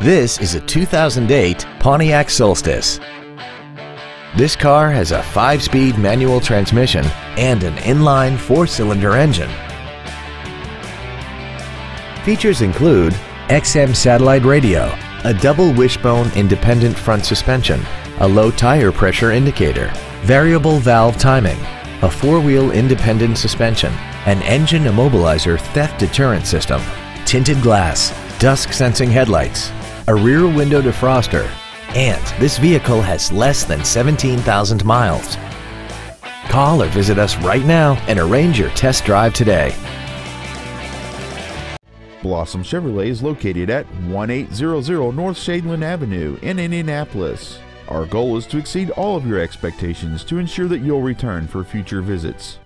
This is a 2008 Pontiac Solstice. This car has a 5-speed manual transmission and an inline 4-cylinder engine. Features include XM satellite radio, a double wishbone independent front suspension, a low tire pressure indicator, variable valve timing, a four-wheel independent suspension, an engine immobilizer theft deterrent system, tinted glass, dusk sensing headlights, a rear window defroster, and this vehicle has less than 17,000 miles. Call or visit us right now and arrange your test drive today. Blossom Chevrolet is located at 1800 North Shadeland Avenue in Indianapolis. Our goal is to exceed all of your expectations to ensure that you'll return for future visits.